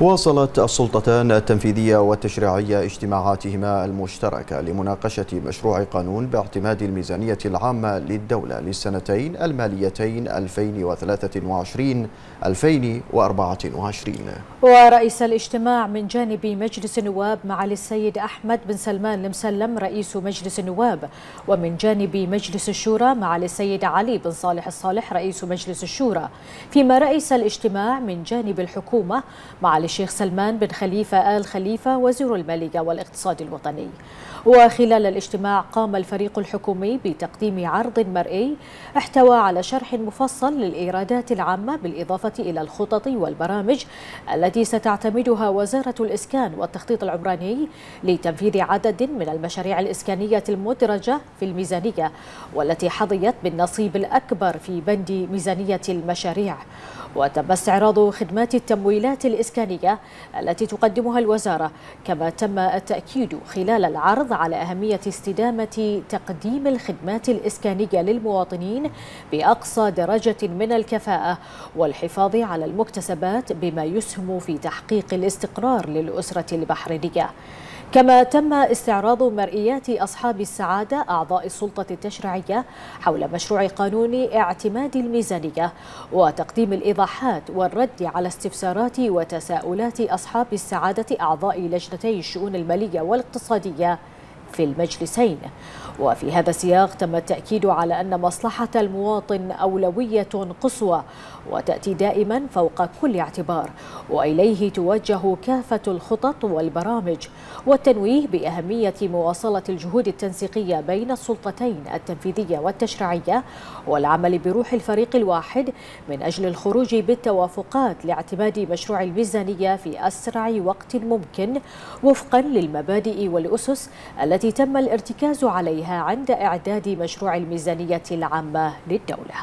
واصلت السلطتان التنفيذية والتشريعية اجتماعاتهما المشتركة لمناقشة مشروع قانون باعتماد الميزانية العامة للدولة للسنتين الماليتين 2023-2024 ورئيس الاجتماع من جانب مجلس النواب معالي السيد أحمد بن سلمان المسلم رئيس مجلس النواب. ومن جانب مجلس الشورى معالي السيد علي بن صالح الصالح رئيس مجلس الشورى. فيما رئيس الاجتماع من جانب الحكومة معالي الشيخ سلمان بن خليفة آل خليفة وزير المالية والاقتصاد الوطني. وخلال الاجتماع قام الفريق الحكومي بتقديم عرض مرئي احتوى على شرح مفصل للإيرادات العامة بالإضافة إلى الخطط والبرامج التي ستعتمدها وزارة الإسكان والتخطيط العمراني لتنفيذ عدد من المشاريع الإسكانية المدرجة في الميزانية والتي حظيت بالنصيب الأكبر في بند ميزانية المشاريع. وتم استعراض خدمات التمويلات الإسكانية التي تقدمها الوزارة كما تم التأكيد خلال العرض على أهمية استدامة تقديم الخدمات الإسكانية للمواطنين بأقصى درجة من الكفاءة والحفاظ على المكتسبات بما يسهم في تحقيق الاستقرار للأسرة البحرينية. كما تم استعراض مرئيات أصحاب السعادة أعضاء السلطة التشريعية حول مشروع قانون اعتماد الميزانية وتقديم الإيضاحات والرد على استفسارات وتساؤلات أصحاب السعادة أعضاء لجنتي الشؤون المالية والاقتصادية. في المجلسين. وفي هذا السياق تم التأكيد على أن مصلحة المواطن أولوية قصوى وتأتي دائما فوق كل اعتبار. وإليه توجه كافة الخطط والبرامج والتنويه بأهمية مواصلة الجهود التنسيقية بين السلطتين التنفيذية والتشريعية والعمل بروح الفريق الواحد من أجل الخروج بالتوافقات لاعتماد مشروع الميزانية في أسرع وقت ممكن وفقا للمبادئ والأسس التي تم الارتكاز عليها عند إعداد مشروع الميزانية العامة للدولة.